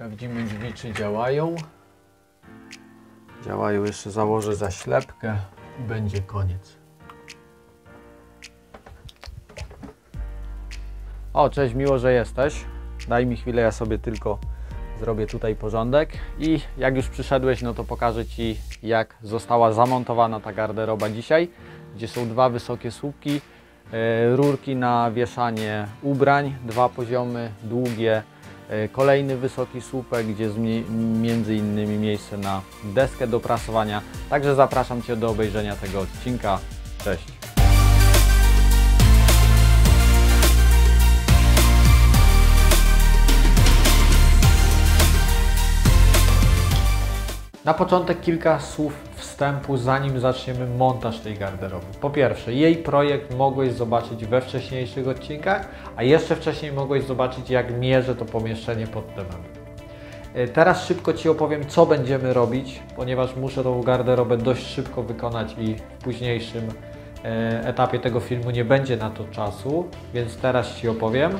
Sprawdzimy drzwi, czy działają. Działają, jeszcze założę zaślepkę i będzie koniec. O, cześć, miło, że jesteś. Daj mi chwilę, ja sobie tylko zrobię tutaj porządek. I jak już przyszedłeś, no to pokażę Ci, jak została zamontowana ta garderoba dzisiaj, gdzie są dwa wysokie słupki, e, rurki na wieszanie ubrań, dwa poziomy, długie, kolejny wysoki słupek, gdzie jest mi- między innymi miejsce na deskę do prasowania. Także zapraszam Cię do obejrzenia tego odcinka. Cześć! Na początek kilka słów wstępu, zanim zaczniemy montaż tej garderoby. Po pierwsze, jej projekt mogłeś zobaczyć we wcześniejszych odcinkach, a jeszcze wcześniej mogłeś zobaczyć, jak mierzę to pomieszczenie pod meble. E, Teraz szybko Ci opowiem, co będziemy robić, ponieważ muszę tą garderobę dość szybko wykonać i w późniejszym e, etapie tego filmu nie będzie na to czasu, więc teraz Ci opowiem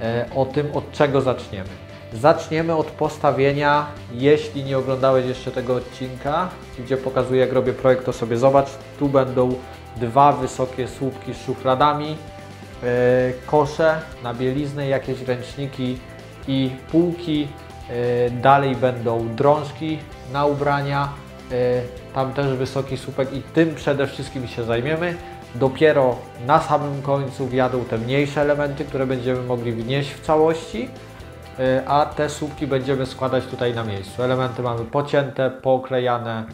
e, o tym, od czego zaczniemy. Zaczniemy od postawienia, jeśli nie oglądałeś jeszcze tego odcinka, gdzie pokazuję jak robię projekt, to sobie zobacz, tu będą dwa wysokie słupki z szufladami, e, kosze na bieliznę, jakieś ręczniki i półki. E, Dalej będą drążki na ubrania, e, tam też wysoki słupek i tym przede wszystkim się zajmiemy. Dopiero na samym końcu wjadą te mniejsze elementy, które będziemy mogli wnieść w całości, a te słupki będziemy składać tutaj na miejscu. Elementy mamy pocięte, poklejane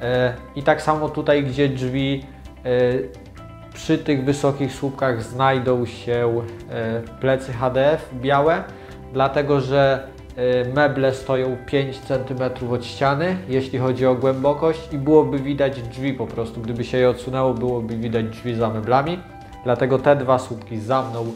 e, i tak samo tutaj, gdzie drzwi e, przy tych wysokich słupkach znajdą się plecy HDF białe, dlatego że meble stoją 5 cm od ściany, jeśli chodzi o głębokość i byłoby widać drzwi po prostu. Gdyby się je odsunęło, byłoby widać drzwi za meblami. Dlatego te dwa słupki za mną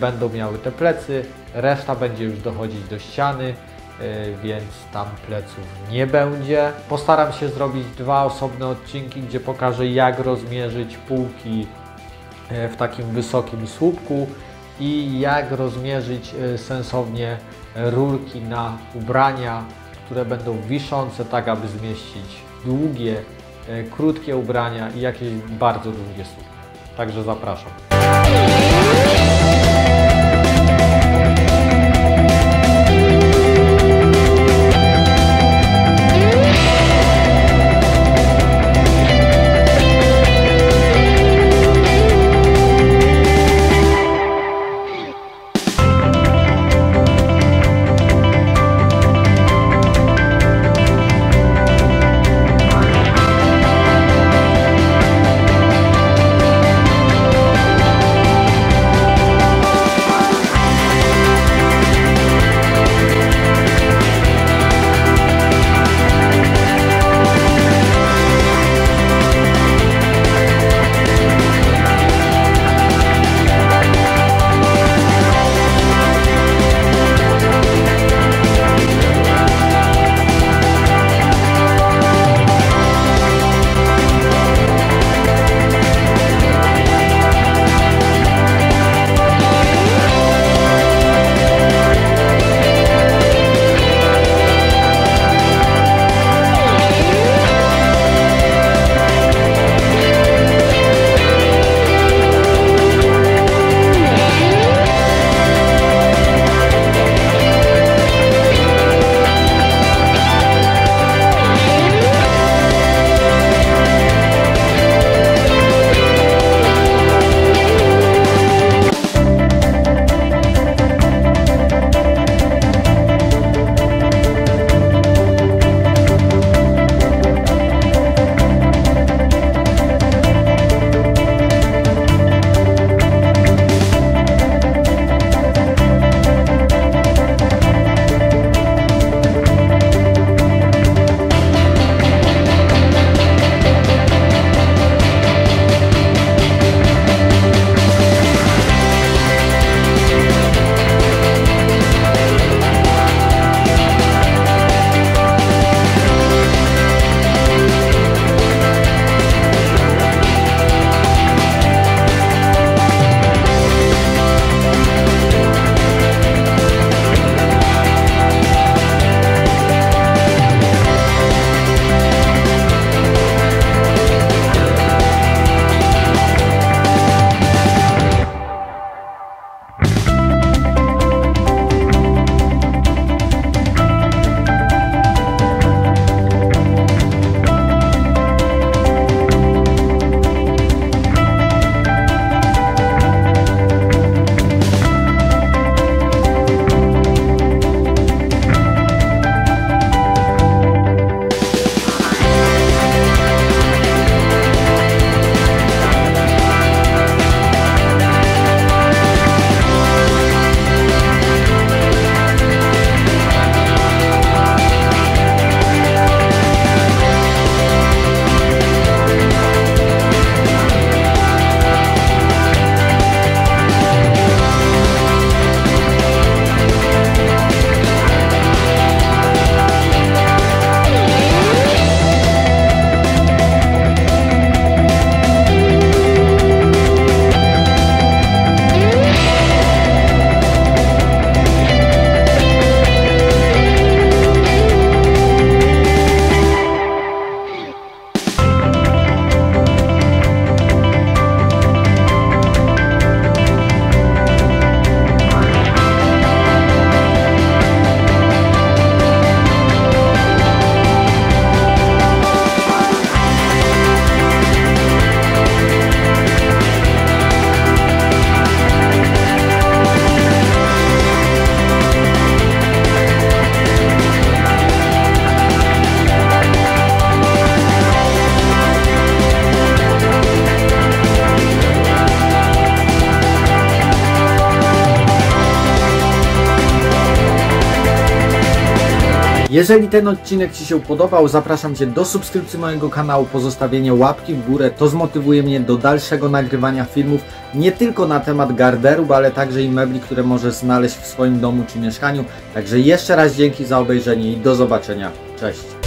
będą miały te plecy, reszta będzie już dochodzić do ściany, e, więc tam pleców nie będzie. Postaram się zrobić dwa osobne odcinki, gdzie pokażę jak rozmierzyć półki e, w takim wysokim słupku i jak rozmierzyć e, sensownie rurki na ubrania, które będą wiszące, tak aby zmieścić długie, e, krótkie ubrania i jakieś bardzo długie słupki. Także zapraszam. Thank you. Jeżeli ten odcinek Ci się podobał, zapraszam Cię do subskrypcji mojego kanału, pozostawienia łapki w górę. To zmotywuje mnie do dalszego nagrywania filmów nie tylko na temat garderobu, ale także i mebli, które możesz znaleźć w swoim domu czy mieszkaniu. Także jeszcze raz dzięki za obejrzenie i do zobaczenia. Cześć!